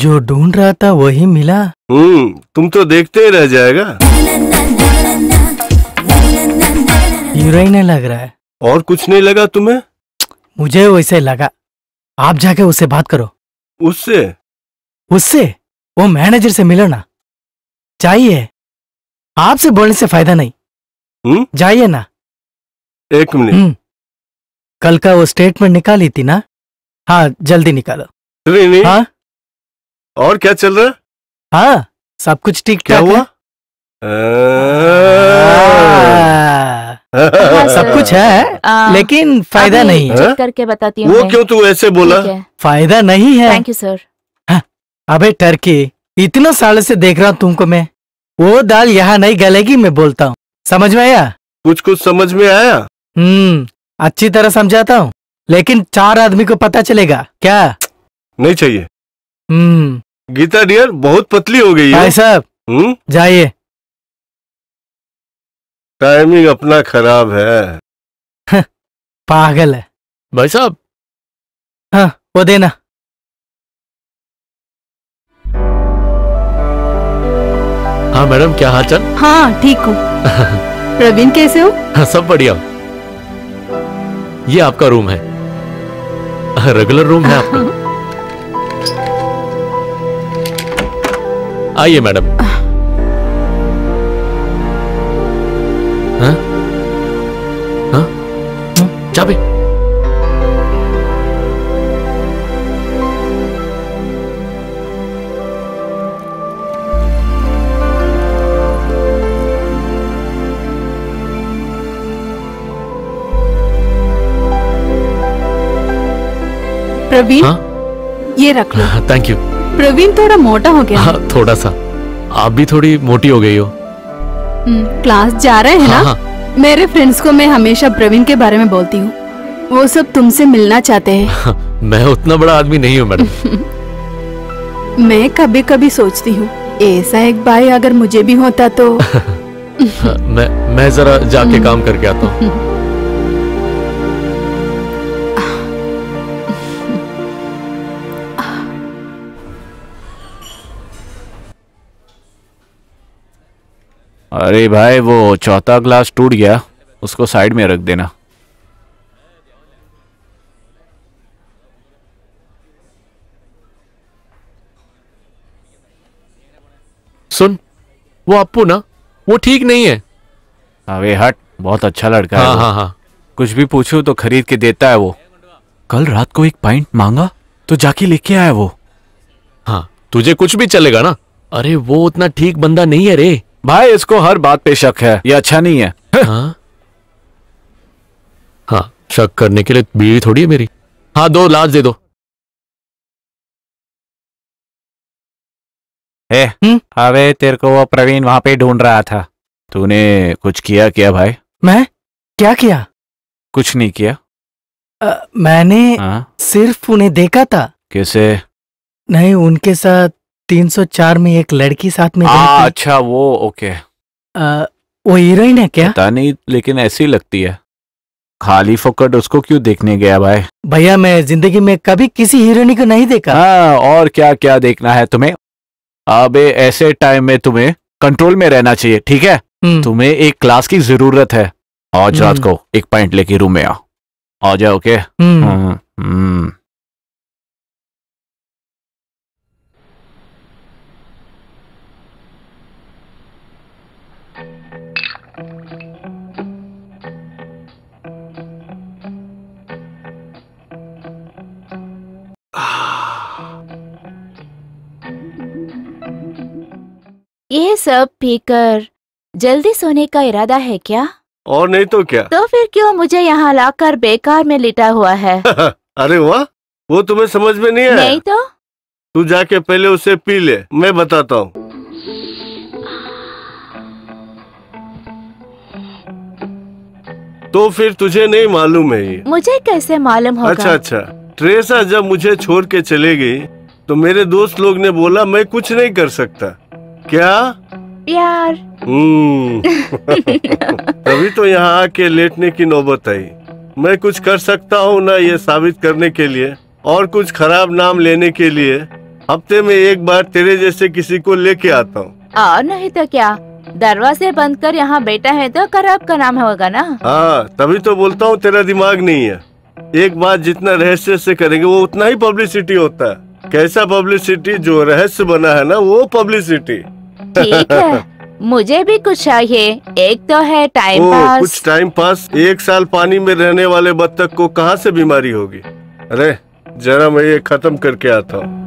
जो ढूंढ रहा था वही मिला। हम्म तुम तो देखते ही रह जाएगा। हीरोइन ही लग रहा है। और कुछ नहीं लगा तुम्हें? मुझे वैसे लगा। आप जाके उससे बात करो। उससे? उससे? वो मैनेजर से मिलो ना। चाहिए आपसे बोलने से फ़ायदा नहीं। हम्म? जाइए ना। एक मिनट। हम्म। कल का वो स्टेटमेंट निकाली थी ना? हाँ जल्दी निकालो। हाँ? और क्या चल रहा है? हाँ सब कुछ ठीक क्या ठाक हुआ? हाँ, सब कुछ है लेकिन फ़ायदा नहीं। है करके बताती हूँ वो क्यों तू ऐसे बोला? फ़ायदा नहीं है। थैंक यू सर अबे टर्की इतना साल से देख रहा हूँ तुमको मैं। वो दाल यहाँ नहीं गलेगी मैं बोलता हूँ। समझ में आया? कुछ कुछ समझ में आया? हम्म अच्छी तरह समझाता हूँ। लेकिन चार आदमी को पता चलेगा क्या? नहीं चाहिए। हम्म। गीता डियर बहुत पतली हो गई है। भाई साहब हम्म? जाइए। टाइमिंग अपना खराब है। पागल है। भाई साहब। हाँ वो देना। हाँ मैडम क्या हाल चाल हाँ ठीक हूँ। प्रवीण कैसे हो? हाँ, सब बढ़िया। ये आपका रूम है। रेगुलर रूम है आपका। आइए मैडम। हाँ? हाँ? चाबी। प्रवीण हाँ? ये रख लो। थैंक यू प्रवीण थोड़ा मोटा हो गया। हाँ थोड़ा सा। आप भी थोड़ी मोटी हो गई हो। हम्म, क्लास जा रहे हैं हाँ ना? हाँ मेरे फ्रेंड्स को मैं हमेशा प्रवीण के बारे में बोलती हूँ। वो सब तुमसे मिलना चाहते हैं। हाँ, मैं उतना बड़ा आदमी नहीं हूँ मैडम। मैं कभी कभी सोचती हूँ ऐसा एक भाई अगर मुझे भी होता तो। हाँ, मैं मैं जरा जाके काम करके आता हूँ। अरे भाई वो चौथा ग्लास टूट गया। उसको साइड में रख देना। सुन वो अपू ना वो ठीक नहीं है। अबे हट बहुत अच्छा लड़का हाँ वो। हाँ हाँ। कुछ भी पूछूँ तो खरीद के देता है वो। कल रात को एक पाइंट मांगा तो जाके लेके आया वो। हाँ तुझे कुछ भी चलेगा ना। अरे वो उतना ठीक बंदा नहीं है रे। भाई इसको हर बात पे शक है। ये अच्छा नहीं है। हाँ? हाँ शक करने के लिए बीवी थोड़ी है मेरी। हाँ दो लाज दे दो। ए हम्म? अबे तेरे को वो प्रवीण वहाँ पे ढूंढ रहा था। तूने कुछ किया क्या भाई? मैं? क्या किया? कुछ नहीं किया। अ, मैंने हाँ? सिर्फ़ उन्हें देखा था। कैसे? नहीं उनके साथ 304 में एक लड़की साथ में आ, अच्छा वो ओके। अ, वो हीरोइन है क्या? पता नहीं लेकिन ऐसी लगती है। खाली फोकट उसको क्यों देखने गया भाई? भैया मैं ज़िंदगी में कभी किसी हीरोइनी को नहीं देखा। हाँ और क्या क्या देखना है तुम्हें? अबे ऐसे टाइम में तुम्हें कंट्रोल में रहना चाहिए ठीक है? हम्म, तुम्हें एक क्लास की ज़रूरत है। आज रात हम्म। को एक पॉइंट लेके रूम में आओ। आ जाओ ओके हम्म, सब पीकर जल्दी सोने का इरादा है क्या? और नहीं तो क्या? तो फिर क्यों मुझे यहाँ लाकर बेकार में लिटा हुआ है? अरे वाह वो तुम्हें समझ में नहीं आया? नहीं तो? तू जाके पहले उसे पी ले मैं बताता हूँ। तो फिर तुझे नहीं मालूम है ये? मुझे कैसे मालूम होगा? अच्छा अच्छा। ट्रेसा जब मुझे छोड़ के चले गई तो मेरे दोस्त लोग ने बोला मैं कुछ नहीं कर सकता। क्या? यार हम्म। तभी तो यहाँ आके लेटने की नौबत आई। मैं कुछ कर सकता हूँ ना ये साबित करने के लिए और कुछ खराब नाम लेने के लिए। हफ़्ते में एक बार तेरे जैसे किसी को लेके आता हूँ। और नहीं तो क्या? दरवाजे बंद कर यहाँ बैठा है तो खराब का नाम होगा ना? हाँ तभी तो बोलता हूँ तेरा दिमाग नहीं है। एक बात जितना रहस्य से करेंगे वो उतना ही पब्लिसिटी होता है। कैसा पब्लिसिटी जो रहस्य बना है ना वो पब्लिसिटी ठीक है। मुझे भी कुछ चाहिए। एक तो है टाइम पास कुछ टाइम पास एक साल पानी में रहने वाले बत्तख को कहाँ से बीमारी होगी? अरे जरा मैं ये खत्म करके आता हूँ।